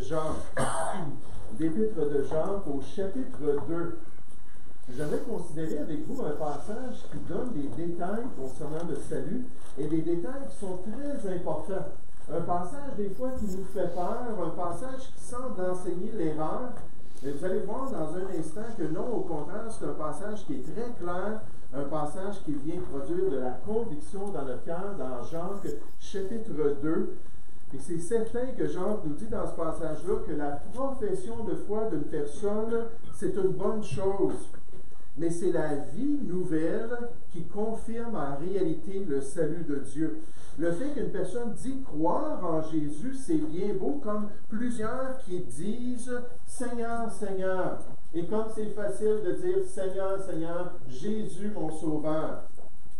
Jean. L'Épître de Jean au chapitre 2. J'avais considéré avec vous un passage qui donne des détails concernant le salut et des détails qui sont très importants. Un passage des fois qui nous fait peur, un passage qui semble enseigner l'erreur. Mais vous allez voir dans un instant que non, au contraire, c'est un passage qui est très clair, un passage qui vient produire de la conviction dans notre cœur, dans Jean chapitre 2. Et c'est certain que Jean nous dit dans ce passage-là que la profession de foi d'une personne, c'est une bonne chose mais c'est la vie nouvelle qui confirme en réalité le salut de Dieu. Le fait qu'une personne dit croire en Jésus, c'est bien beau, comme plusieurs qui disent Seigneur, Seigneur. Et comme c'est facile de dire Seigneur, Seigneur, Jésus mon sauveur,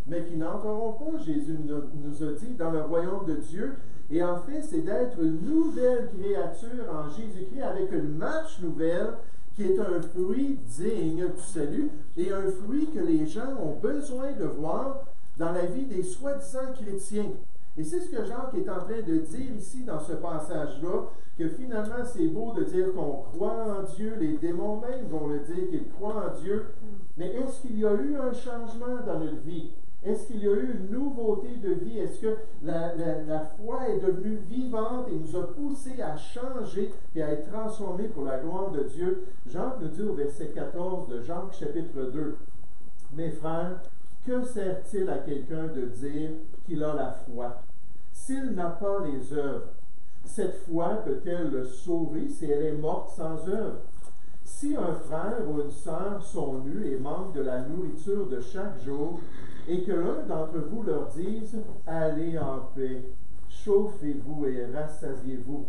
mais qui n'entreront pas, Jésus nous a dit, dans le royaume de Dieu. Et en fait, c'est d'être une nouvelle créature en Jésus-Christ avec une marche nouvelle qui est un fruit digne du salut et un fruit que les gens ont besoin de voir dans la vie des soi-disant chrétiens. Et c'est ce que Jacques est en train de dire ici dans ce passage-là, que finalement c'est beau de dire qu'on croit en Dieu, les démons même vont le dire qu'ils croient en Dieu, mais est-ce qu'il y a eu un changement dans notre vie? Est-ce qu'il y a eu une nouveauté de vie? Est-ce que la, foi est devenue vivante et nous a poussé à changer et à être transformés pour la gloire de Dieu? Jean nous dit au verset 14 de Jean chapitre 2, Mes frères, que sert-il à quelqu'un de dire qu'il a la foi? S'il n'a pas les œuvres? Cette foi peut-elle le sauver si elle est morte sans œuvre? Si un frère ou une sœur sont nus et manquent de la nourriture de chaque jour, et que l'un d'entre vous leur dise, allez en paix, chauffez-vous et rassasiez-vous,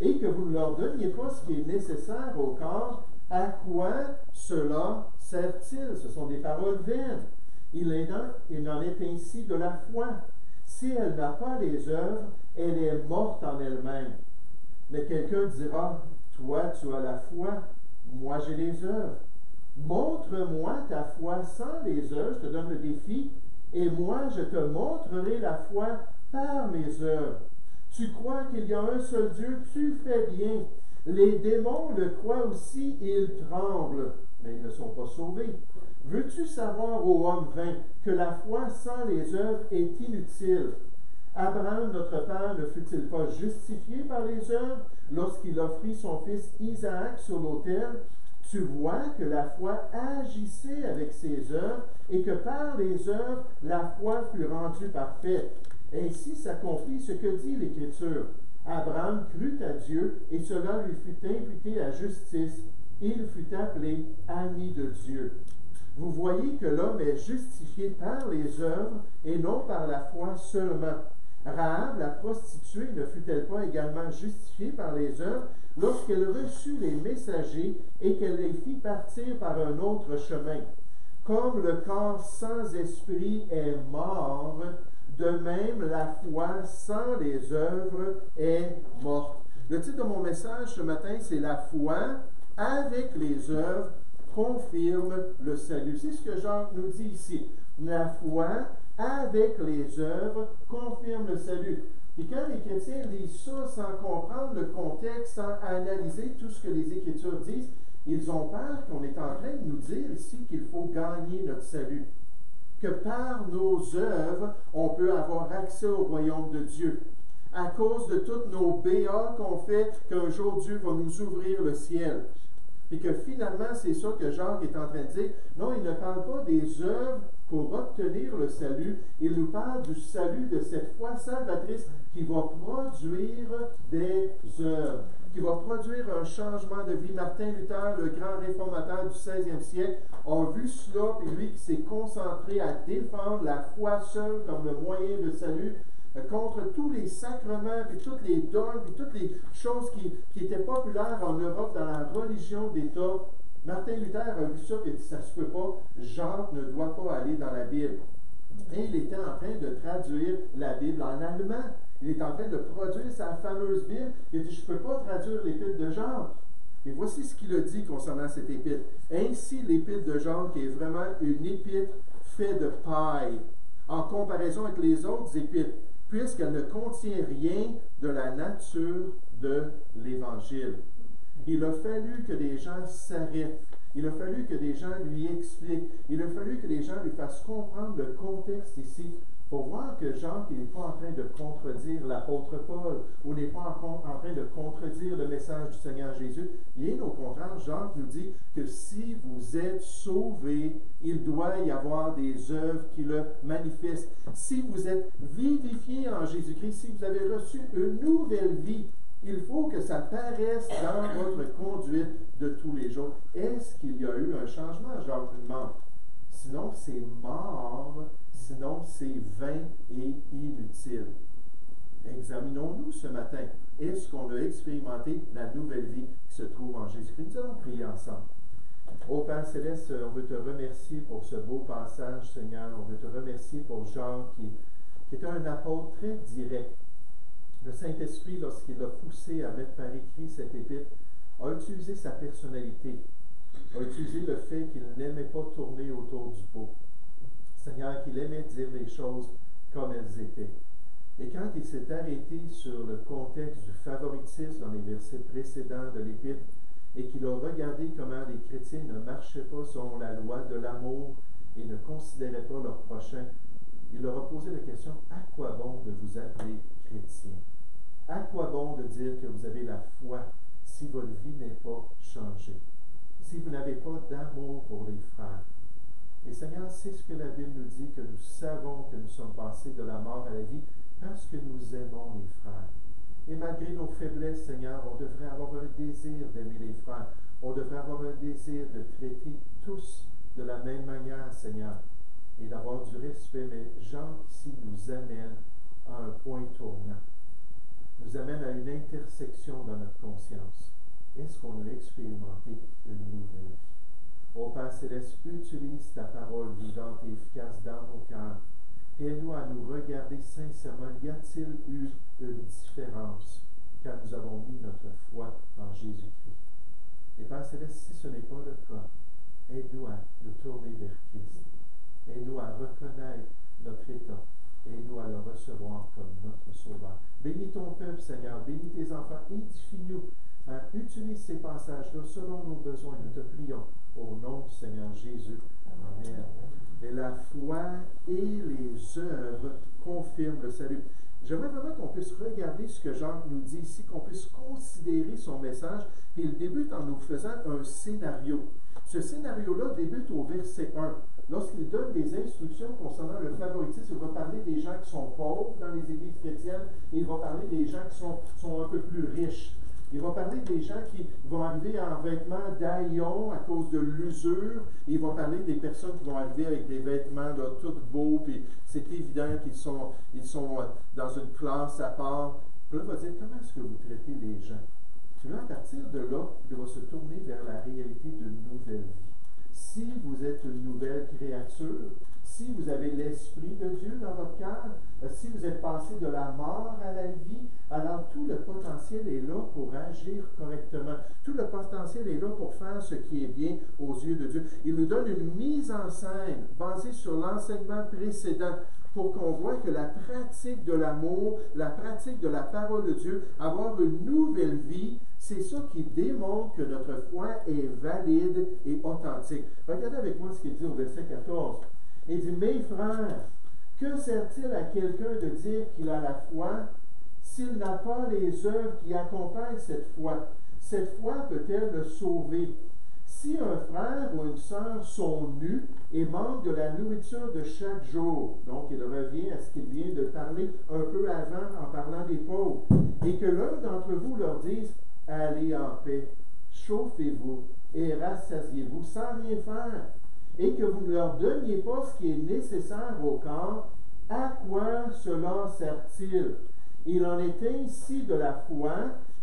et que vous ne leur donniez pas ce qui est nécessaire au corps, à quoi cela sert-il? Ce sont des paroles vaines. Il, il en est ainsi de la foi. Si elle n'a pas les œuvres, elle est morte en elle-même. Mais quelqu'un dira, toi tu as la foi, moi j'ai les œuvres. Montre-moi ta foi sans les œuvres, je te donne le défi, et moi je te montrerai la foi par mes œuvres. Tu crois qu'il y a un seul Dieu, tu fais bien. Les démons le croient aussi, ils tremblent, mais ils ne sont pas sauvés. Veux-tu savoir, ô homme vain, que la foi sans les œuvres est inutile? Abraham, notre père, ne fut-il pas justifié par les œuvres lorsqu'il offrit son fils Isaac sur l'autel? Tu vois que la foi agissait avec ses œuvres et que par les œuvres, la foi fut rendue parfaite. Ainsi s'accomplit ce que dit l'Écriture. Abraham crut à Dieu et cela lui fut imputé à justice. Il fut appelé ami de Dieu. Vous voyez que l'homme est justifié par les œuvres et non par la foi seulement. Rahab, la prostituée, ne fut-elle pas également justifiée par les œuvres lorsqu'elle reçut les messagers et qu'elle les fit partir par un autre chemin? Comme le corps sans esprit est mort, de même la foi sans les œuvres est morte. Le titre de mon message ce matin, c'est La foi avec les œuvres confirme le salut. C'est ce que Jean nous dit ici. La foi avec les œuvres confirme le salut. Et quand les chrétiens lisent ça sans comprendre le contexte, sans analyser tout ce que les Écritures disent, ils ont peur qu'on est en train de nous dire ici qu'il faut gagner notre salut. Que par nos œuvres, on peut avoir accès au royaume de Dieu. À cause de toutes nos BA qu'on fait, qu'un jour Dieu va nous ouvrir le ciel. Et que finalement, c'est ça que Jacques est en train de dire. Non, il ne parle pas des œuvres pour obtenir le salut. Il nous parle du salut de cette foi salvatrice qui va produire des œuvres, qui va produire un changement de vie. Martin Luther, le grand réformateur du 16e siècle, a vu cela, et lui qui s'est concentré à défendre la foi seule comme le moyen de salut, contre tous les sacrements, puis toutes les dogmes, puis toutes les choses qui, étaient populaires en Europe dans la religion d'État. Martin Luther a vu ça et a dit ça se peut pas, Jacques ne doit pas aller dans la Bible. Et il était en train de traduire la Bible en allemand. Il est en train de produire sa fameuse Bible. Il a dit Je ne peux pas traduire l'épître de Jacques. Et voici ce qu'il a dit concernant cette épître. Ainsi, l'épître de Jacques est vraiment une épître faite de paille en comparaison avec les autres épîtres. Puisqu'elle ne contient rien de la nature de l'Évangile. Il a fallu que des gens s'arrêtent. Il a fallu que des gens lui expliquent. Il a fallu que des gens lui fassent comprendre le contexte ici pour voir que Jean n'est pas en train de contredire l'apôtre Paul ou n'est pas en, train de contredire le message du Seigneur Jésus. Bien au contraire, Jean nous dit que si vous êtes sauvés, il doit y avoir des œuvres qui le manifestent. Si vous êtes vivifiés en Jésus-Christ, si vous avez reçu une nouvelle vie, il faut que ça paraisse dans votre conduite de tous les jours. Est-ce qu'il y a eu un changement? Jean demande. Sinon, c'est mort Sinon, c'est vain et inutile. Examinons-nous ce matin. Est-ce qu'on a expérimenté la nouvelle vie qui se trouve en Jésus-Christ? Nous allons prier ensemble. Ô Père Céleste, on veut te remercier pour ce beau passage, Seigneur. On veut te remercier pour Jean qui, qui était un apôtre très direct. Le Saint-Esprit, lorsqu'il a poussé à mettre par écrit cette épître, a utilisé sa personnalité, a utilisé le fait qu'il n'aimait pas tourner autour du pot. Seigneur, qu'il aimait dire les choses comme elles étaient. Et quand il s'est arrêté sur le contexte du favoritisme dans les versets précédents de l'Épître, et qu'il a regardé comment les chrétiens ne marchaient pas selon la loi de l'amour et ne considéraient pas leur prochain, il leur a posé la question, à quoi bon de vous appeler chrétien? À quoi bon de dire que vous avez la foi si votre vie n'est pas changée? Si vous n'avez pas d'amour pour les frères? Et Seigneur, c'est ce que la Bible nous dit, que nous savons que nous sommes passés de la mort à la vie parce que nous aimons les frères. Et malgré nos faiblesses, Seigneur, on devrait avoir un désir d'aimer les frères. On devrait avoir un désir de traiter tous de la même manière, Seigneur, et d'avoir du respect. Mais Jean ici nous amène à un point tournant, nous amène à une intersection dans notre conscience. Est-ce qu'on a expérimenté une nouvelle vie? Ô Père Céleste, utilise ta parole vivante et efficace dans nos cœurs. Aide-nous à nous regarder sincèrement. Y a-t-il eu une différence quand nous avons mis notre foi en Jésus-Christ? Et Père Céleste, si ce n'est pas le cas, aide-nous à nous tourner vers Christ. Aide-nous à reconnaître notre état. Aide-nous à le recevoir comme notre Sauveur. Bénis ton peuple, Seigneur. Bénis tes enfants. Édifie-nous. Utilise ces passages-là selon nos besoins. Nous te prions au nom du Seigneur Jésus. Amen. Et la foi et les œuvres confirment le salut. J'aimerais vraiment qu'on puisse regarder ce que Jean nous dit ici, qu'on puisse considérer son message. Puis il débute en nous faisant un scénario. Ce scénario-là débute au verset 1. Lorsqu'il donne des instructions concernant le favoritisme, il va parler des gens qui sont pauvres dans les églises chrétiennes et il va parler des gens qui sont un peu plus riches. Il va parler des gens qui vont arriver en vêtements d'haillons à cause de l'usure. Il va parler des personnes qui vont arriver avec des vêtements là, tout beaux, puis c'est évident qu'ils sont, ils sont euh, dans une classe à part. Puis là, il va dire comment est-ce que vous traitez les gens? Puis là, à partir de là, il va se tourner vers la réalité d'une nouvelle vie. Si vous êtes une nouvelle créature, si vous avez l'Esprit de Dieu dans votre cœur, euh, si vous êtes passé de la mort à la vie, alors tout le potentiel est là pour agir correctement. Tout le potentiel est là pour faire ce qui est bien aux yeux de Dieu. Il nous donne une mise en scène basée sur l'enseignement précédent pour qu'on voit que la pratique de l'amour, la pratique de la parole de Dieu, avoir une nouvelle vie, c'est ça qui démontre que notre foi est valide et authentique. Regardez avec moi ce qu'il dit au verset 14. Il dit, mes frères, que sert-il à quelqu'un de dire qu'il a la foi s'il n'a pas les œuvres qui accompagnent cette foi? Cette foi peut-elle le sauver? Si un frère ou une sœur sont nus et manquent de la nourriture de chaque jour, donc il revient à ce qu'il vient de parler un peu avant en parlant des pauvres, et que l'un d'entre vous leur dise, allez en paix, chauffez-vous et rassasiez-vous sans rien faire, et que vous ne leur donniez pas ce qui est nécessaire au corps, à quoi cela sert-il? Il en est ainsi de la foi,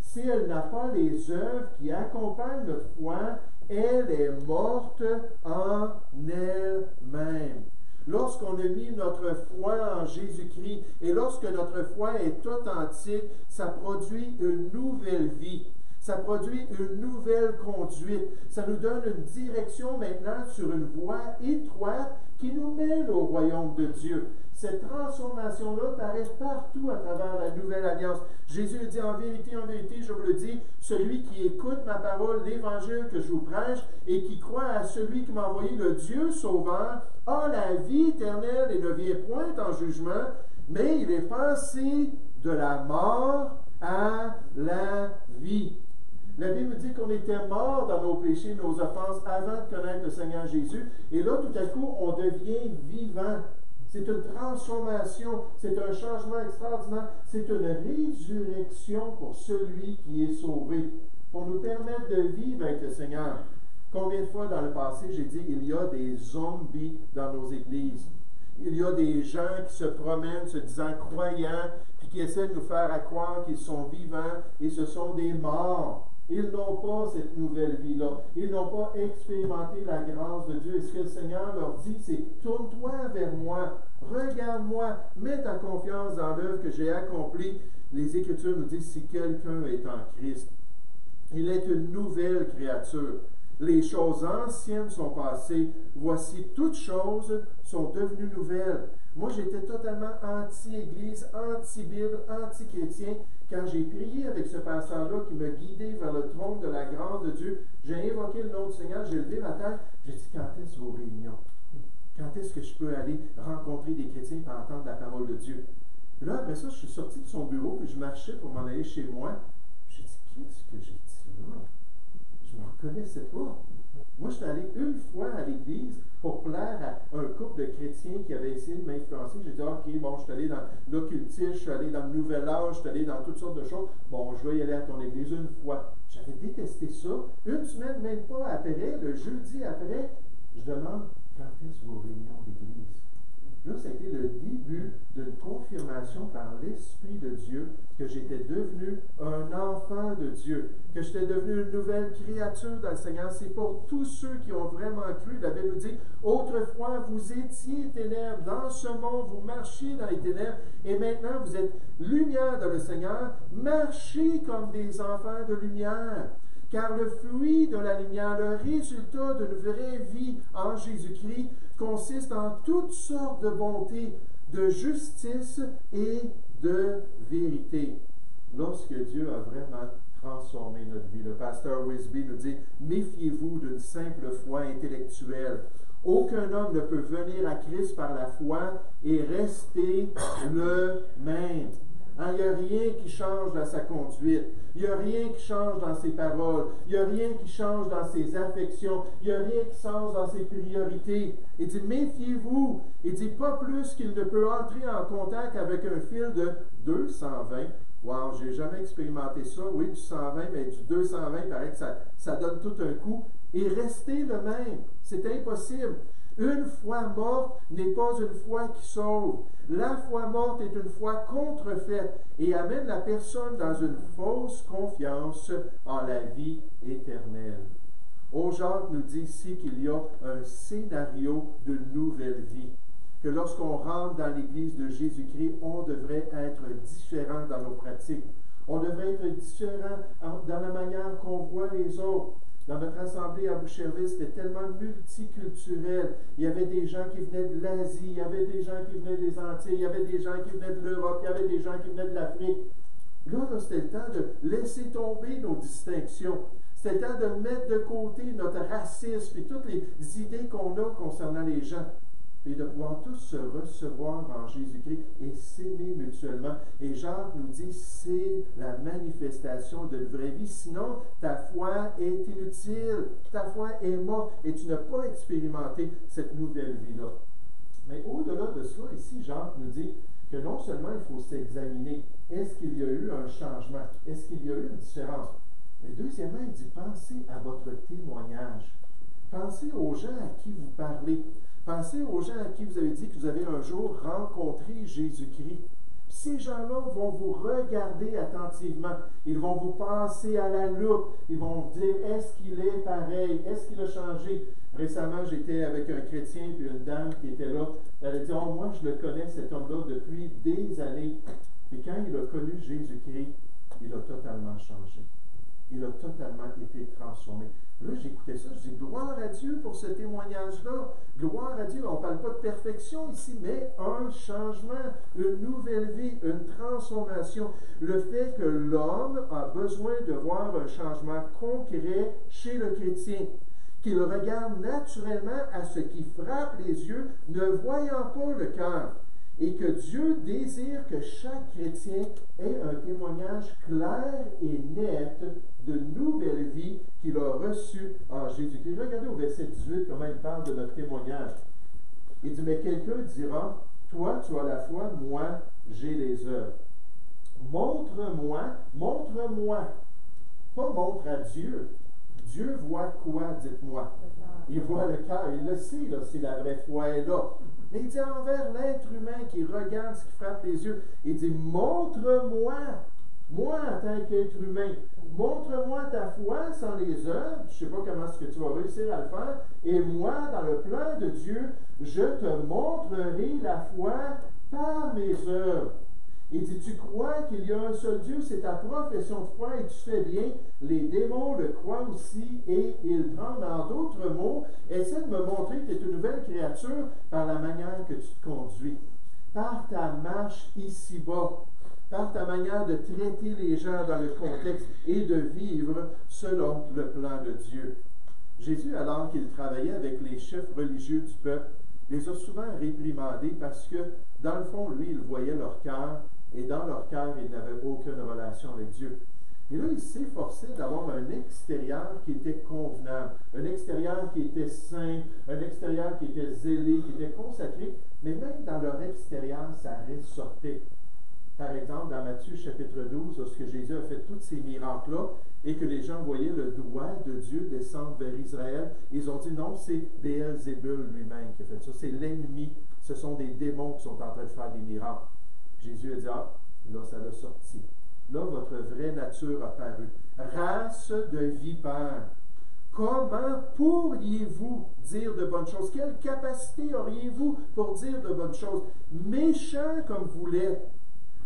si elle n'a pas les œuvres qui accompagnent notre foi, elle est morte en elle-même. Lorsqu'on a mis notre foi en Jésus-Christ et lorsque notre foi est authentique, ça produit une nouvelle vie. Ça produit une nouvelle conduite. Ça nous donne une direction maintenant sur une voie étroite qui nous mène au royaume de Dieu. Cette transformation-là paraît partout à travers la nouvelle alliance. Jésus dit en vérité, en vérité, je vous le dis, celui qui écoute ma parole, l'évangile que je vous prêche, et qui croit à celui qui m'a envoyé, le Dieu sauveur, a la vie éternelle et ne vient point en jugement, mais il est passé de la mort à la vie. La Bible dit qu'on était mort dans nos péchés, nos offenses, avant de connaître le Seigneur Jésus. Et là, tout à coup, on devient vivant. C'est une transformation, c'est un changement extraordinaire, c'est une résurrection pour celui qui est sauvé, pour nous permettre de vivre avec le Seigneur. Combien de fois dans le passé j'ai dit il y a des zombies dans nos églises? Il y a des gens qui se promènent se disant croyants, puis qui essaient de nous faire croire qu'ils sont vivants et ce sont des morts. Ils n'ont pas cette nouvelle vie-là. Ils n'ont pas expérimenté la grâce de Dieu. Et ce que le Seigneur leur dit, c'est tourne-toi vers moi, regarde-moi, mets ta confiance dans l'œuvre que j'ai accomplie. Les Écritures nous disent si quelqu'un est en Christ, il est une nouvelle créature. Les choses anciennes sont passées. Voici toutes choses sont devenues nouvelles. Moi, j'étais totalement anti-Église, anti-Bible, anti-chrétien. Quand j'ai prié avec ce pasteur-là qui me guidait vers le trône de la grâce de Dieu, j'ai invoqué le nom du Seigneur, j'ai levé ma tête, j'ai dit quand est-ce vos réunions? Quand est-ce que je peux aller rencontrer des chrétiens pour entendre la parole de Dieu? là, après ça, je suis sorti de son bureau, et je marchais pour m'en aller chez moi. J'ai dit, qu'est-ce que j'ai dit là? Je ne me reconnaissais pas. Moi, je suis allé une fois à l'église pour plaire à un couple de chrétiens qui avaient essayé de m'influencer. J'ai dit, OK, bon, je suis allé dans l'occultisme, je suis allé dans le nouvel âge, je suis allé dans toutes sortes de choses. Bon, je vais y aller à ton église une fois. J'avais détesté ça. Une semaine, même pas après, le jeudi après, je demande, quand est-ce vos réunions d'église? Là, ça a été le début d'une confirmation par l'Esprit de Dieu que j'étais devenu un enfant de Dieu, que j'étais devenu une nouvelle créature dans le Seigneur. C'est pour tous ceux qui ont vraiment cru. La Bible nous dit, autrefois, vous étiez ténèbres. Dans ce monde, vous marchiez dans les ténèbres. Et maintenant, vous êtes lumière dans le Seigneur. Marchez comme des enfants de lumière. Car le fruit de la lumière, le résultat d'une vraie vie en Jésus-Christ, consiste en toutes sortes de bonté, de justice et de vérité. Lorsque Dieu a vraiment transformé notre vie, le pasteur Wisby nous dit, méfiez-vous d'une simple foi intellectuelle. Aucun homme ne peut venir à Christ par la foi et rester le même. Hein, il n'y a rien qui change dans sa conduite. Il n'y a rien qui change dans ses paroles. Il n'y a rien qui change dans ses affections. Il n'y a rien qui change dans ses priorités. Il dit, méfiez-vous. Il dit, pas plus qu'il ne peut entrer en contact avec un fil de 220. Wow, j'ai jamais expérimenté ça. Oui, du 120, mais du 220, il paraît que ça, ça donne tout un coup. Et rester le même. C'est impossible. Une foi morte n'est pas une foi qui sauve. La foi morte est une foi contrefaite et amène la personne dans une fausse confiance en la vie éternelle. Jacques nous dit ici qu'il y a un scénario de nouvelle vie, que lorsqu'on rentre dans l'Église de Jésus-Christ, on devrait être différent dans nos pratiques. On devrait être différent dans la manière qu'on voit les autres. Dans notre assemblée à Boucherville, c'était tellement multiculturel. Il y avait des gens qui venaient de l'Asie, il y avait des gens qui venaient des Antilles, il y avait des gens qui venaient de l'Europe, il y avait des gens qui venaient de l'Afrique. Là, c'était le temps de laisser tomber nos distinctions. C'était le temps de mettre de côté notre racisme et toutes les idées qu'on a concernant les gens et de pouvoir tous se recevoir en Jésus-Christ et s'aimer mutuellement. Et Jacques nous dit, c'est la manifestation de vraie vie. Sinon, ta foi est inutile, ta foi est morte et tu n'as pas expérimenté cette nouvelle vie-là. Mais au-delà de cela, ici, Jacques nous dit que non seulement il faut s'examiner, est-ce qu'il y a eu un changement, est-ce qu'il y a eu une différence, mais deuxièmement, il dit, pensez à votre témoignage. Pensez aux gens à qui vous parlez. Pensez aux gens à qui vous avez dit que vous avez un jour rencontré Jésus-Christ. Ces gens-là vont vous regarder attentivement. Ils vont vous passer à la loupe. Ils vont vous dire est-ce qu'il est pareil? Est-ce qu'il a changé? Récemment, j'étais avec un chrétien puis une dame qui était là. Elle a dit oh, Moi, je le connais, cet homme-là, depuis des années. Et quand il a connu Jésus-Christ, il a totalement changé. Il a totalement été transformé. Là, j'écoutais ça, je dis gloire à Dieu pour ce témoignage-là. Gloire à Dieu. On ne parle pas de perfection ici, mais un changement, une nouvelle vie, une transformation. Le fait que l'homme a besoin de voir un changement concret chez le chrétien qu'il regarde naturellement à ce qui frappe les yeux, ne voyant pas le cœur et que Dieu désire que chaque chrétien ait un témoignage clair et net de nouvelle vie qu'il a reçue en Jésus-Christ. Regardez au verset 18 comment il parle de notre témoignage. Il dit, mais quelqu'un dira, toi tu as la foi, moi j'ai les œuvres. Montre-moi, montre-moi, pas montre à Dieu. Dieu voit quoi, dites-moi? Il voit le cœur, il le sait, là, si la vraie foi est là. Mais il dit envers l'être humain qui regarde ce qui frappe les yeux, il dit, montre-moi, moi en tant qu'être humain, montre-moi ta foi sans les œuvres, je ne sais pas comment est-ce que tu vas réussir à le faire, et moi, dans le plan de Dieu, je te montrerai la foi par mes œuvres. Il dit, tu crois qu'il y a un seul Dieu, c'est ta profession de foi et tu fais bien. Les démons le croient aussi et ils tremblent. En d'autres mots, essaie de me montrer que tu es une nouvelle créature par la manière que tu te conduis, par ta marche ici-bas, par ta manière de traiter les gens dans le contexte et de vivre selon le plan de Dieu. Jésus, alors qu'il travaillait avec les chefs religieux du peuple, les a souvent réprimandés parce que, dans le fond, lui, il voyait leur cœur et dans leur cœur, ils n'avaient aucune relation avec Dieu. Et là, il s'efforçait d'avoir un extérieur qui était convenable, un extérieur qui était saint, un extérieur qui était zélé, qui était consacré, mais même dans leur extérieur, ça ressortait. Par exemple, dans Matthieu chapitre 12, lorsque Jésus a fait tous ces miracles-là et que les gens voyaient le doigt de Dieu descendre vers Israël, ils ont dit non, c'est Béelzébul lui-même qui a fait ça, c'est l'ennemi, ce sont des démons qui sont en train de faire des miracles. Jésus a dit, ah, là, ça l'a sorti. Là, votre vraie nature a paru. Race de vipères. Comment pourriez-vous dire de bonnes choses? Quelle capacité auriez-vous pour dire de bonnes choses? Méchant comme vous l'êtes.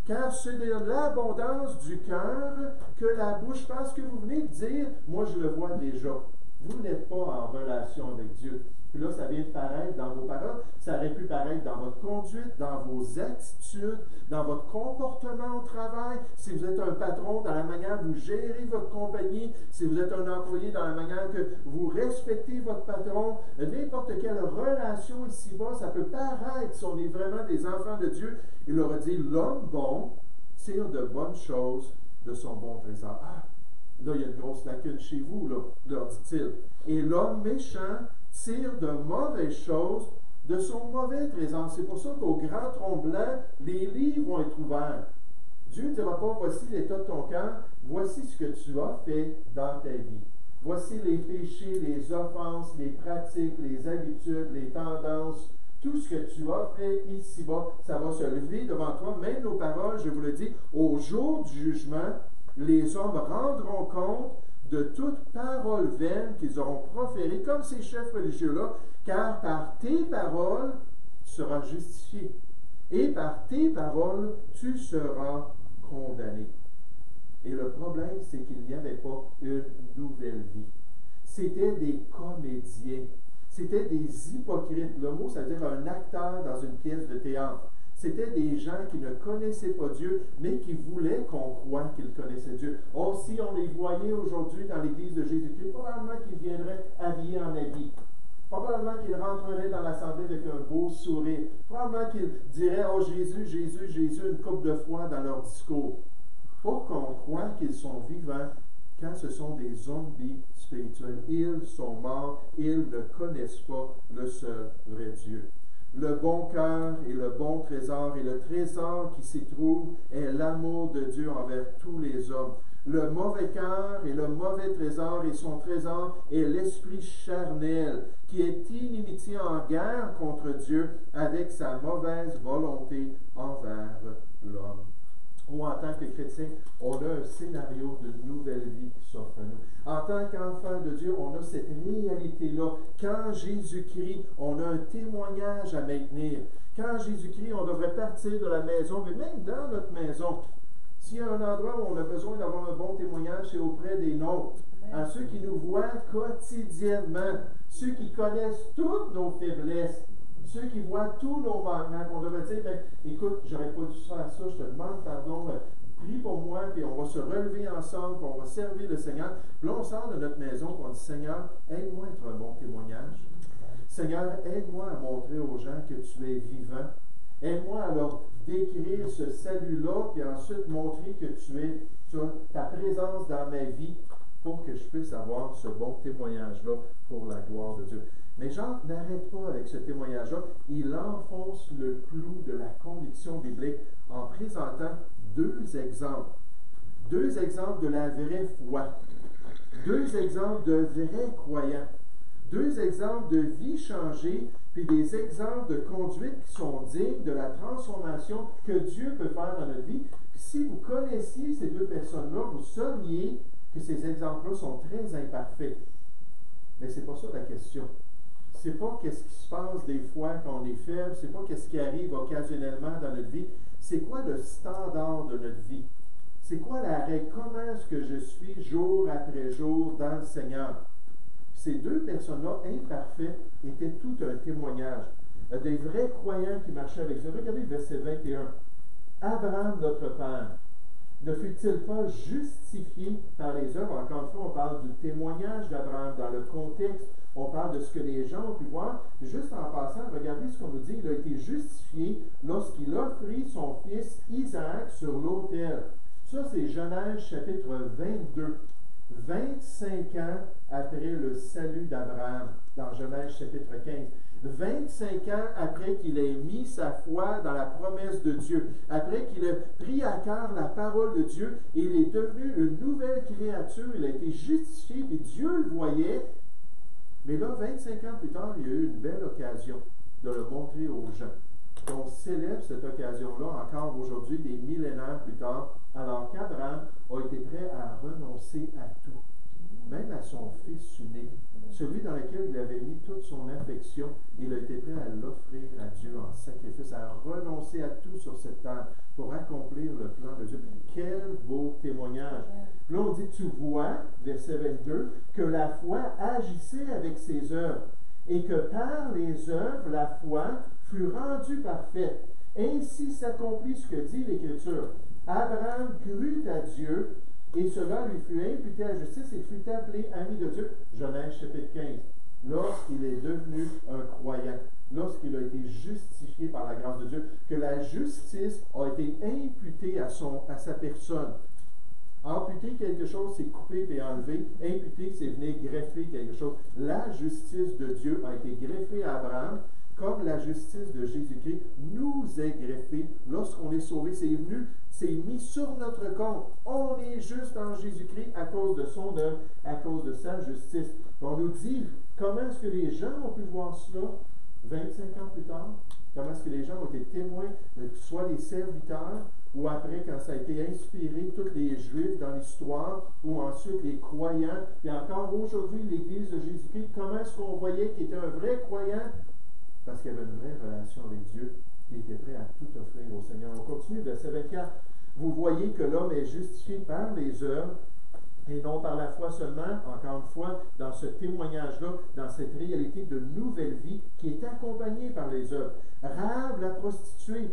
Car c'est de l'abondance du cœur que la bouche pense que vous venez de dire, moi je le vois déjà. Vous n'êtes pas en relation avec Dieu. Puis là, ça vient de paraître dans vos paroles, ça aurait pu paraître dans votre conduite, dans vos attitudes, dans votre comportement au travail, si vous êtes un patron, dans la manière que vous gérez votre compagnie, si vous êtes un employé, dans la manière que vous respectez votre patron, n'importe quelle relation ici-bas, ça peut paraître si on est vraiment des enfants de Dieu. Il leur a dit, l'homme bon tire de bonnes choses de son bon trésor. Ah, là, il y a une grosse lacune chez vous, là, leur dit-il. Et l'homme méchant tire de mauvaises choses de son mauvais trésor. C'est pour ça qu'au grand tronc blanc, les livres vont être ouverts. Dieu ne dira pas, voici l'état de ton cœur, voici ce que tu as fait dans ta vie. Voici les péchés, les offenses, les pratiques, les habitudes, les tendances, tout ce que tu as fait ici-bas, ça va se lever devant toi. Même nos paroles, je vous le dis, au jour du jugement, les hommes rendront compte de toute parole vaine qu'ils auront proférée, comme ces chefs religieux-là, car par tes paroles, tu seras justifié, et par tes paroles, tu seras condamné. Et le problème, c'est qu'il n'y avait pas une nouvelle vie. C'était des comédiens. C'était des hypocrites. Le mot, c'est-à-dire un acteur dans une pièce de théâtre. C'était des gens qui ne connaissaient pas Dieu, mais qui voulaient qu'on croie qu'ils connaissaient Dieu. Oh, si on les voyait aujourd'hui dans l'église de Jésus-Christ, probablement qu'ils viendraient habillés en habit. Probablement qu'ils rentreraient dans l'assemblée avec un beau sourire. Probablement qu'ils diraient Oh Jésus, Jésus, Jésus, une coupe de foi dans leur discours. Pour qu'on croie qu'ils sont vivants quand ce sont des zombies spirituels. Ils sont morts, ils ne connaissent pas le seul vrai Dieu. Le bon cœur et le bon trésor et le trésor qui s'y trouve est l'amour de Dieu envers tous les hommes. Le mauvais cœur et le mauvais trésor et son trésor est l'esprit charnel qui est inimitié en guerre contre Dieu avec sa mauvaise volonté envers l'homme ou en tant que chrétien, on a un scénario de nouvelle vie qui s'offre à nous. En tant qu'enfant de Dieu, on a cette réalité-là. Quand Jésus-Christ, on a un témoignage à maintenir. Quand Jésus-Christ, on devrait partir de la maison, mais même dans notre maison, S'il y a un endroit où on a besoin d'avoir un bon témoignage, c'est auprès des nôtres. À ceux qui nous voient quotidiennement, ceux qui connaissent toutes nos faiblesses, ceux qui voient tous nos manquements, qu'on devrait dire, ben, écoute, j'aurais pas dû faire ça, je te demande pardon, euh, prie pour moi, puis on va se relever ensemble, puis on va servir le Seigneur. Puis là, on sort de notre maison, puis on dit, Seigneur, aide-moi à être un bon témoignage. Seigneur, aide-moi à montrer aux gens que tu es vivant. Aide-moi à leur décrire ce salut-là, puis ensuite montrer que tu es, tu as ta présence dans ma vie pour que je puisse avoir ce bon témoignage-là pour la gloire de Dieu. Mais Jean n'arrête pas avec ce témoignage-là. Il enfonce le clou de la conviction biblique en présentant deux exemples. Deux exemples de la vraie foi. Deux exemples de vrais croyants. Deux exemples de vie changée, puis des exemples de conduite qui sont dignes de la transformation que Dieu peut faire dans notre vie. si vous connaissiez ces deux personnes-là, vous sauriez que ces exemples-là sont très imparfaits. Mais ce n'est pas ça la question. Ce n'est pas qu'est-ce qui se passe des fois quand on est faible, c'est pas qu'est-ce qui arrive occasionnellement dans notre vie. C'est quoi le standard de notre vie? C'est quoi la règle? Comment est-ce que je suis jour après jour dans le Seigneur? Ces deux personnes-là, imparfaites, étaient tout un témoignage. Des vrais croyants qui marchaient avec Dieu. Regardez le verset 21. Abraham, notre Père, ne fut-il pas justifié par les œuvres? Encore une fois, on parle du témoignage d'Abraham dans le contexte. On parle de ce que les gens ont pu voir. Juste en passant, regardez ce qu'on nous dit. Il a été justifié lorsqu'il offrit son fils Isaac sur l'autel. Ça, c'est Genèse chapitre 22. 25 ans après le salut d'Abraham, dans Genèse chapitre 15. 25 ans après qu'il ait mis sa foi dans la promesse de Dieu, après qu'il ait pris à cœur la parole de Dieu, il est devenu une nouvelle créature, il a été justifié, et Dieu le voyait. Mais là, 25 ans plus tard, il y a eu une belle occasion de le montrer aux gens. On célèbre cette occasion-là encore aujourd'hui, des millénaires plus tard, alors qu'Abraham a été prêt à renoncer à tout, même à son fils unique, celui dans lequel il avait mis toute son affection, il a été prêt à l'offrir à Dieu en sacrifice, à renoncer à tout sur cette terre pour accomplir le plan de Dieu. Quel beau témoignage. Là, on dit, tu vois, verset 22, que la foi agissait avec ses œuvres et que par les œuvres, la foi fut rendue parfaite. Ainsi s'accomplit ce que dit l'Écriture. Abraham crut à Dieu et cela lui fut imputé à justice et fut appelé ami de Dieu. Genèse chapitre 15. Lorsqu'il est devenu un croyant, lorsqu'il a été justifié par la grâce de Dieu, que la justice a été imputée à, son, à sa personne. Amputer quelque chose, c'est couper et enlever. Imputer, c'est venir greffer quelque chose. La justice de Dieu a été greffée à Abraham comme la justice de Jésus-Christ nous est greffée lorsqu'on est sauvé. C'est venu, c'est mis sur notre compte. On est juste en Jésus-Christ à cause de son œuvre, à cause de sa justice. On nous dit comment est-ce que les gens ont pu voir cela 25 ans plus tard? Comment est-ce que les gens ont été témoins, soit les serviteurs, ou après, quand ça a été inspiré, tous les Juifs dans l'histoire, ou ensuite les croyants, puis encore aujourd'hui, l'Église de Jésus-Christ, comment est-ce qu'on voyait qu'il était un vrai croyant parce qu'il avait une vraie relation avec Dieu, qui était prêt à tout offrir au Seigneur. On continue, verset 24. Vous voyez que l'homme est justifié par les œuvres et non par la foi seulement, encore une fois, dans ce témoignage-là, dans cette réalité de nouvelle vie qui est accompagnée par les œuvres. Rave la prostituée,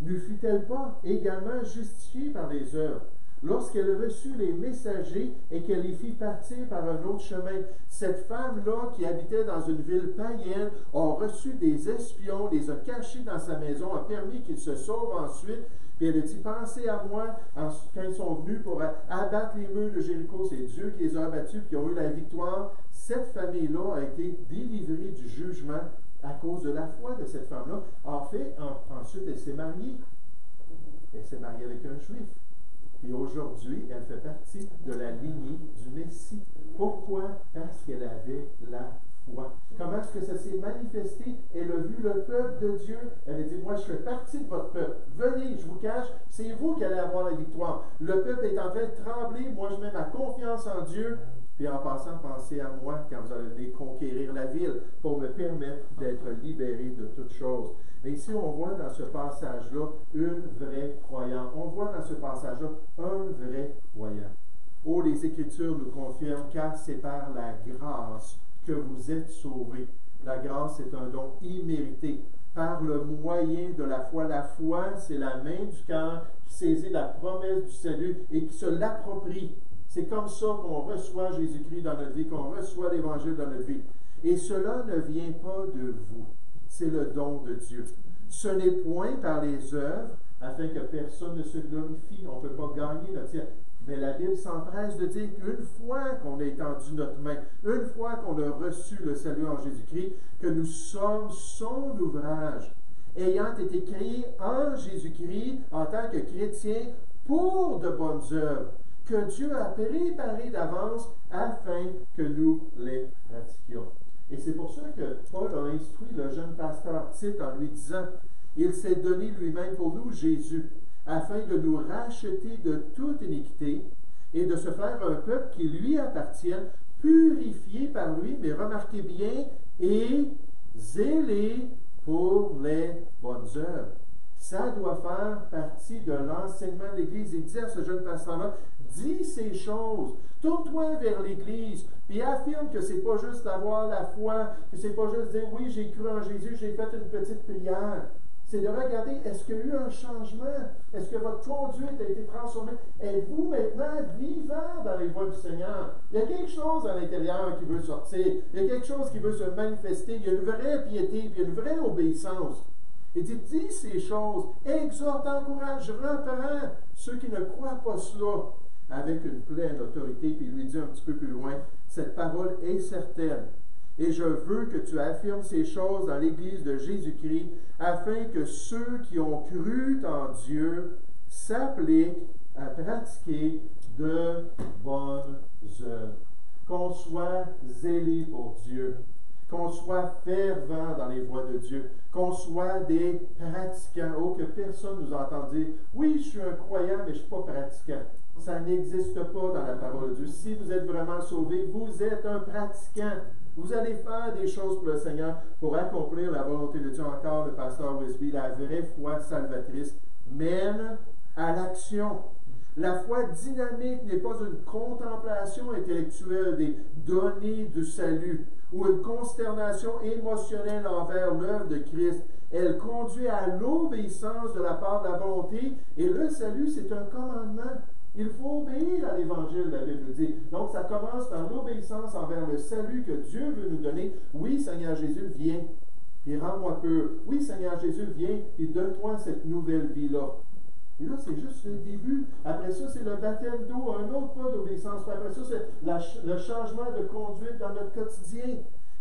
ne fut-elle pas également justifiée par les œuvres? Lorsqu'elle reçut les messagers et qu'elle les fit partir par un autre chemin. Cette femme-là, qui habitait dans une ville païenne, a reçu des espions, les a cachés dans sa maison, a permis qu'ils se sauvent ensuite. Puis elle a dit, pensez à moi quand ils sont venus pour abattre les murs de Jéricho. C'est Dieu qui les a abattus, qui ont eu la victoire. Cette famille-là a été délivrée du jugement à cause de la foi de cette femme-là. En fait, ensuite, elle s'est mariée. Elle s'est mariée avec un juif. Et aujourd'hui, elle fait partie de la lignée du Messie. Pourquoi? Parce qu'elle avait la foi. Comment est-ce que ça s'est manifesté? Elle a vu le peuple de Dieu. Elle a dit, moi, je fais partie de votre peuple. Venez, je vous cache, c'est vous qui allez avoir la victoire. Le peuple est en train de trembler. Moi, je mets ma confiance en Dieu. Puis en passant, pensez à moi quand vous allez conquérir la ville pour me permettre d'être libéré de toutes choses. Mais ici, on voit dans ce passage-là une vraie croyante. On voit dans ce passage-là un vrai croyant. Oh, les Écritures nous confirment car c'est par la grâce que vous êtes sauvés. La grâce est un don immérité par le moyen de la foi. La foi, c'est la main du cœur qui saisit la promesse du salut et qui se l'approprie. C'est comme ça qu'on reçoit Jésus-Christ dans notre vie, qu'on reçoit l'Évangile dans notre vie. Et cela ne vient pas de vous, c'est le don de Dieu. Ce n'est point par les œuvres, afin que personne ne se glorifie. On ne peut pas gagner notre ciel. Mais la Bible s'empresse de dire qu'une fois qu'on a étendu notre main, une fois qu'on a reçu le salut en Jésus-Christ, que nous sommes son ouvrage, ayant été créés en Jésus-Christ en tant que chrétiens pour de bonnes œuvres, que Dieu a préparé d'avance afin que nous les pratiquions. Et c'est pour ça que Paul a instruit le jeune pasteur Tite en lui disant, il s'est donné lui-même pour nous, Jésus, afin de nous racheter de toute iniquité et de se faire un peuple qui lui appartienne, purifié par lui, mais remarquez bien, et zélé pour les bonnes œuvres. Ça doit faire partie de l'enseignement de l'Église. Il dit à ce jeune pasteur-là, dis ces choses, tourne-toi vers l'Église, puis affirme que c'est pas juste d'avoir la foi, que c'est pas juste dire oui, j'ai cru en Jésus, j'ai fait une petite prière. C'est de regarder, est-ce qu'il y a eu un changement? Est-ce que votre conduite a été transformée? Êtes-vous maintenant vivant dans les voies du Seigneur? Il y a quelque chose à l'intérieur qui veut sortir. Il y a quelque chose qui veut se manifester. Il y a une vraie piété, puis une vraie obéissance. Il dit, dis ces choses, exhorte, encourage, reprend ceux qui ne croient pas cela avec une pleine autorité, puis lui dit un petit peu plus loin, cette parole est certaine. Et je veux que tu affirmes ces choses dans l'Église de Jésus-Christ, afin que ceux qui ont cru en Dieu s'appliquent à pratiquer de bonnes œuvres. Qu'on soit zélé pour Dieu, qu'on soit fervent dans les voies de Dieu, qu'on soit des pratiquants. Oh, que personne nous entende dire Oui, je suis un croyant, mais je ne suis pas pratiquant. Ça n'existe pas dans la parole de Dieu. Si vous êtes vraiment sauvé, vous êtes un pratiquant. Vous allez faire des choses pour le Seigneur pour accomplir la volonté de Dieu. Encore, le pasteur Wesby, la vraie foi salvatrice mène à l'action. La foi dynamique n'est pas une contemplation intellectuelle des données du salut ou une consternation émotionnelle envers l'œuvre de Christ. Elle conduit à l'obéissance de la part de la volonté et le salut, c'est un commandement. Il faut obéir à l'Évangile, la Bible dit. Donc, ça commence par l'obéissance envers le salut que Dieu veut nous donner. Oui, Seigneur Jésus, viens, et rends-moi pur. Oui, Seigneur Jésus, viens, et donne-moi cette nouvelle vie-là. Et là, c'est juste le début. Après ça, c'est le baptême d'eau, un autre pas d'obéissance. Après ça, c'est le changement de conduite dans notre quotidien.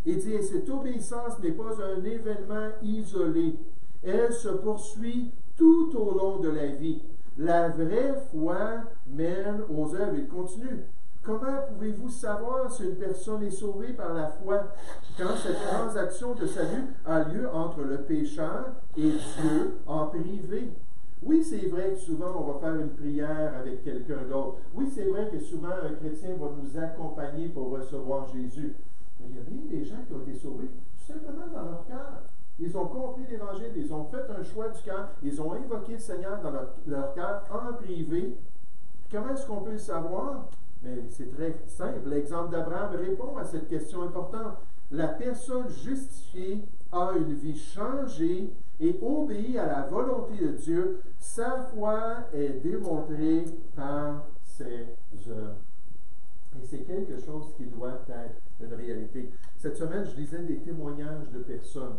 Et dit, cette obéissance n'est pas un événement isolé. Elle se poursuit tout au long de la vie. La vraie foi mène aux œuvres. Il continue. Comment pouvez-vous savoir si une personne est sauvée par la foi quand cette transaction de salut a lieu entre le pécheur et Dieu en privé? Oui, c'est vrai que souvent on va faire une prière avec quelqu'un d'autre. Oui, c'est vrai que souvent un chrétien va nous accompagner pour recevoir Jésus. Mais il y a bien des gens qui ont été sauvés tout simplement dans leur cœur. Ils ont compris l'Évangile, ils ont fait un choix du cœur, ils ont invoqué le Seigneur dans leur, cœur en privé. comment est-ce qu'on peut le savoir? Mais c'est très simple. L'exemple d'Abraham répond à cette question importante. La personne justifiée a une vie changée et obéit à la volonté de Dieu. Sa foi est démontrée par ses œuvres. Et c'est quelque chose qui doit être une réalité. Cette semaine, je lisais des témoignages de personnes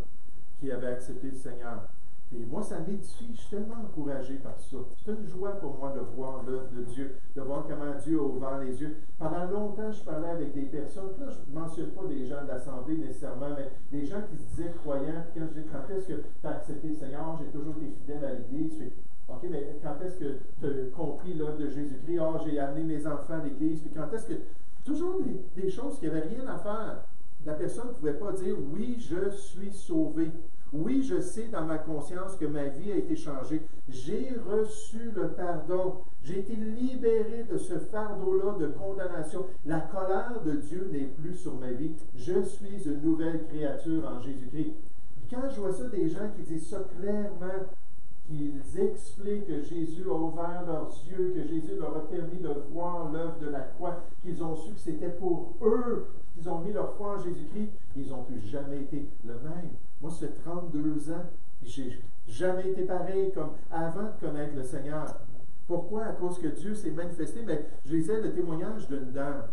qui avaient accepté le Seigneur. Et moi, ça m'édifie. Je suis tellement encouragé par ça. C'est une joie pour moi de voir l'œuvre de Dieu, de voir comment Dieu a ouvert les yeux. Pendant longtemps, je parlais avec des personnes. Là, je ne mentionne pas des gens de l'Assemblée nécessairement, mais des gens qui se disaient croyants. Puis quand je dis quand est-ce que tu as accepté le Seigneur, j'ai toujours été fidèle à l'Église. OK, mais quand est-ce que tu as compris l'œuvre de Jésus-Christ? Ah, j'ai amené mes enfants à l'Église. Puis quand est-ce que. Toujours des, des choses qui n'avaient rien à faire. La personne ne pouvait pas dire oui, je suis sauvé. Oui, je sais dans ma conscience que ma vie a été changée. J'ai reçu le pardon. J'ai été libéré de ce fardeau-là de condamnation. La colère de Dieu n'est plus sur ma vie. Je suis une nouvelle créature en Jésus-Christ. Quand je vois ça, des gens qui disent ça clairement, qu'ils expliquent que Jésus a ouvert leurs yeux, que Jésus leur a permis de voir l'œuvre de la croix, qu'ils ont su que c'était pour eux, qu'ils ont mis leur foi en Jésus-Christ, ils n'ont plus jamais été le même. Moi, ça fait 32 ans, j'ai jamais été pareil comme avant de connaître le Seigneur. Pourquoi? À cause que Dieu s'est manifesté. Mais je lisais le témoignage d'une dame.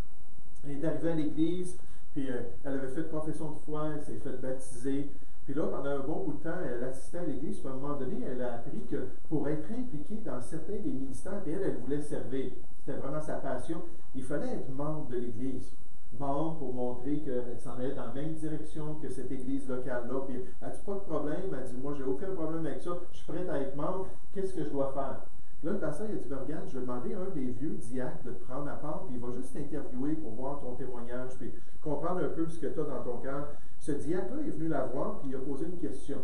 Elle est arrivée à l'église, puis euh, elle avait fait profession de foi, elle s'est fait baptiser. Puis là, pendant un bon bout de temps, elle assistait à l'église. Puis à un moment donné, elle a appris que pour être impliquée dans certains des ministères, elle, elle voulait servir. C'était vraiment sa passion. Il fallait être membre de l'église. Membre pour montrer qu'elle s'en allait dans la même direction que cette église locale-là. Puis, as-tu pas de problème? Elle dit, moi, j'ai aucun problème avec ça. Je suis prête à être membre. Qu'est-ce que je dois faire? Là, le pasteur il a dit, ben, regarde, je vais demander à un des vieux diacres de te prendre à part, puis il va juste t'interviewer pour voir ton témoignage, puis comprendre un peu ce que tu as dans ton cœur. Ce diacre-là est venu la voir, puis il a posé une question.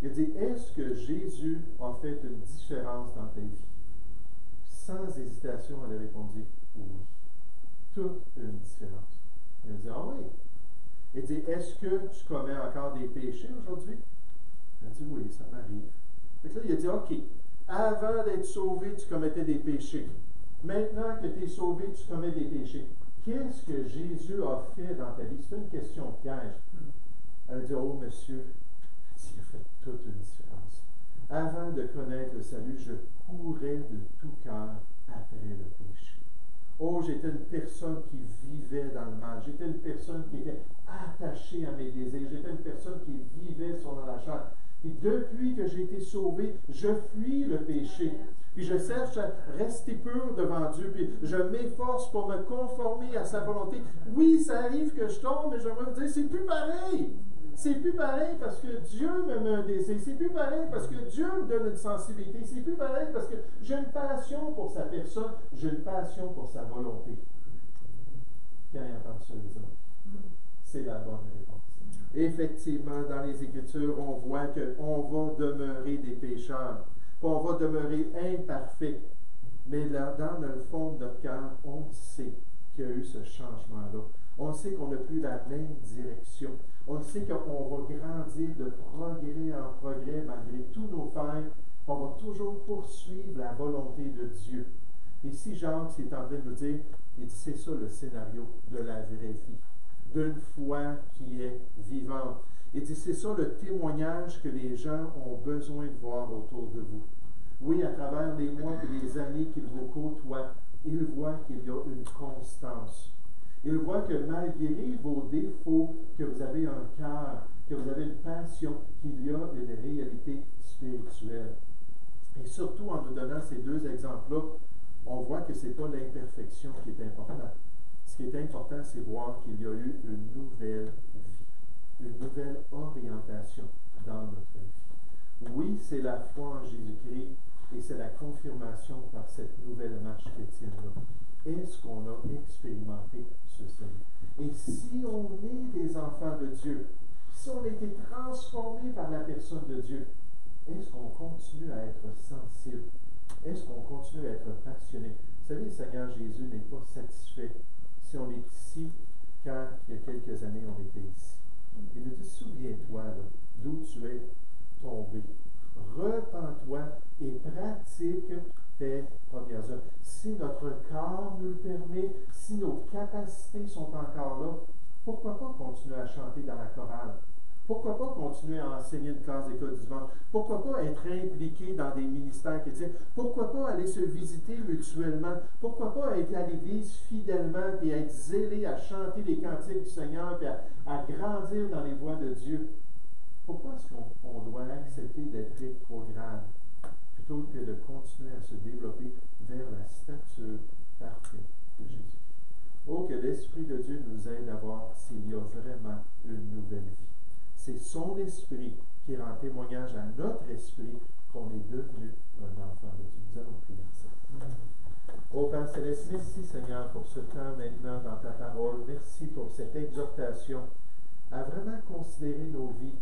Il a dit, est-ce que Jésus a fait une différence dans ta vie? Sans hésitation, elle a répondu, oui. Toute une différence. Il dit, ah oui. Il dit, est-ce que tu commets encore des péchés aujourd'hui? Elle dit, oui, ça m'arrive. Donc là, il a dit, OK, avant d'être sauvé, tu commettais des péchés. Maintenant que tu es sauvé, tu commets des péchés. Qu'est-ce que Jésus a fait dans ta vie? C'est une question piège. Elle a dit, oh monsieur, il a fait toute une différence. Avant de connaître le salut, je courais de tout cœur après le péché. Oh, j'étais une personne qui vivait dans le mal. J'étais une personne qui était attachée à mes désirs. J'étais une personne qui vivait sur la chair. Et depuis que j'ai été sauvé, je fuis le péché. Puis je cherche à rester pur devant Dieu. Puis je m'efforce pour me conformer à sa volonté. Oui, ça arrive que je tombe, mais j'aimerais vous dire, c'est plus pareil. C'est plus pareil parce que Dieu me met un. C'est plus pareil parce que Dieu me donne une sensibilité. C'est plus pareil parce que j'ai une passion pour sa personne. J'ai une passion pour sa volonté. Quand il entend ça, les autres, c'est la bonne réponse. Effectivement, dans les Écritures, on voit qu'on va demeurer des pécheurs, qu'on va demeurer imparfaits. Mais là, dans le fond de notre cœur, on sait qu'il y a eu ce changement-là. On sait qu'on n'a plus la même direction. On sait qu'on va grandir de progrès en progrès malgré tous nos failles. On va toujours poursuivre la volonté de Dieu. Et si Jacques est en train de nous dire, c'est ça le scénario de la vraie vie d'une foi qui est vivante. Et c'est ça le témoignage que les gens ont besoin de voir autour de vous. Oui, à travers les mois et les années qu'ils vous côtoient, ils voient qu'il y a une constance. Ils voient que malgré vos défauts, que vous avez un cœur, que vous avez une passion, qu'il y a une réalité spirituelle. Et surtout en nous donnant ces deux exemples-là, on voit que ce n'est pas l'imperfection qui est importante. Ce qui est important, c'est voir qu'il y a eu une nouvelle vie, une nouvelle orientation dans notre vie. Oui, c'est la foi en Jésus-Christ et c'est la confirmation par cette nouvelle marche chrétienne-là. Est-ce qu'on a expérimenté ce salut? Et si on est des enfants de Dieu, si on a été transformé par la personne de Dieu, est-ce qu'on continue à être sensible? Est-ce qu'on continue à être passionné? Vous savez, le Seigneur Jésus n'est pas satisfait si on est ici quand il y a quelques années on était ici. Il nous dit, souviens-toi d'où tu es tombé. Repends-toi et pratique tes premières œuvres. Si notre corps nous le permet, si nos capacités sont encore là, pourquoi pas continuer à chanter dans la chorale? Pourquoi pas continuer à enseigner une classe d'école du dimanche? Pourquoi pas être impliqué dans des ministères chrétiens? Pourquoi pas aller se visiter mutuellement? Pourquoi pas être à l'église fidèlement et être zélé à chanter les cantiques du Seigneur et à, grandir dans les voies de Dieu? Pourquoi est-ce qu'on doit accepter d'être rétrograde que de continuer à se développer vers la stature parfaite de Jésus? Oh, que l'Esprit de Dieu nous aide à voir s'il y a vraiment une nouvelle vie. C'est son esprit qui rend témoignage à notre esprit qu'on est devenu un enfant de Dieu. Nous allons prier ça. Ô Père Céleste, merci Seigneur pour ce temps maintenant dans ta parole. Merci pour cette exhortation à vraiment considérer nos vies,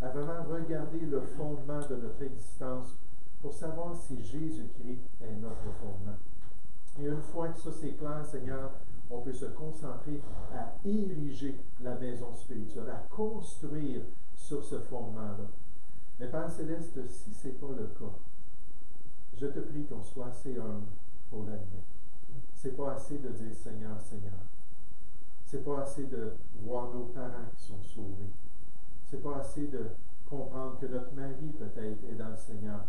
à vraiment regarder le fondement de notre existence pour savoir si Jésus-Christ est notre fondement. Et une fois que ça c'est clair, Seigneur, on peut se concentrer à ériger la maison spirituelle, à construire sur ce fondement-là. Mais Père Céleste, si ce n'est pas le cas, je te prie qu'on soit assez humble pour l'admettre. C'est pas assez de dire Seigneur, Seigneur. C'est pas assez de voir nos parents qui sont sauvés. C'est pas assez de comprendre que notre mari peut-être est dans le Seigneur.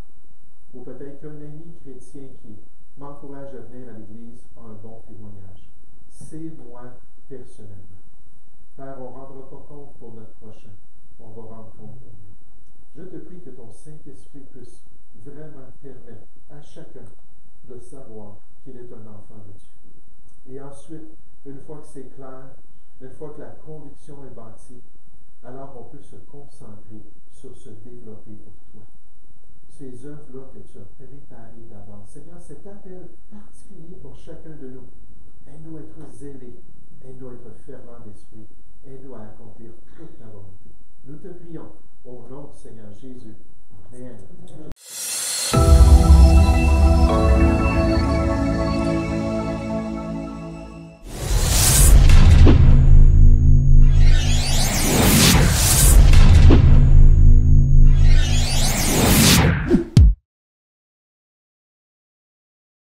Ou peut-être qu'un ami chrétien qui m'encourage à venir à l'Église a un bon témoignage. C'est moi personnellement. Père, on ne rendra pas compte pour notre prochain. On va rendre compte pour nous. Je te prie que ton Saint-Esprit puisse vraiment permettre à chacun de savoir qu'il est un enfant de Dieu. Et ensuite, une fois que c'est clair, une fois que la conviction est bâtie, alors on peut se concentrer sur se développer pour toi ces œuvres-là que tu as préparées d'abord. Seigneur, cet appel particulier pour chacun de nous, aide-nous à être zélés, aide-nous à être fervents d'esprit, aide-nous à accomplir toute ta volonté. Nous te prions au nom du Seigneur Jésus. Amen.